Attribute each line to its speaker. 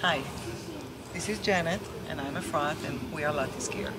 Speaker 1: Hi, this is Janet, and I'm a fraud, and we are Latte Skier.